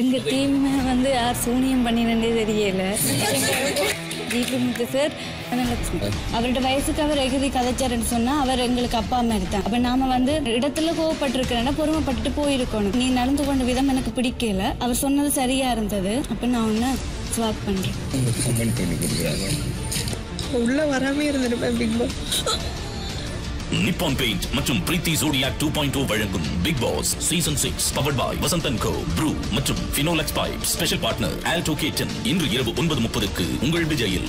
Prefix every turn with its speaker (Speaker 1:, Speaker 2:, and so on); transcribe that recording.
Speaker 1: எங்க டீம் வந்து யார் சூனியம் பண்ணினே தெரியல. ஜிபி சார் அவரோட வயசுக்கு அவர் எகுதி கதைச்சாருன்னு சொன்னா அவர் எங்களுக்கு அப்பா மாதிரி தான் அப்ப நாம வந்து இடத்துல கோவப்பட்டிருக்கிறேன்னா பொறுமைப்பட்டுட்டு போயிருக்கணும். நீ நடந்து கொண்ட விதம் எனக்கு பிடிக்கல. அவர் சொன்னது சரியா இருந்தது. அப்ப நான் உன்னை ஸ்வாப் பண்றேன்.
Speaker 2: உள்ள வராமே இருந்திருப்பேன் பிக் பாஸ்
Speaker 3: நிப்பான் பெயிண்ட் மற்றும் Preethi Zodiac two point two வழங்கும் Bigg Boss season six power by Vasanthan co Bru மற்றும் Finolex pipe special partner Alto கேட்டன் இன்று இரவு ஒன்பது முப்பதுக்கு உங்கள் விஜயில்.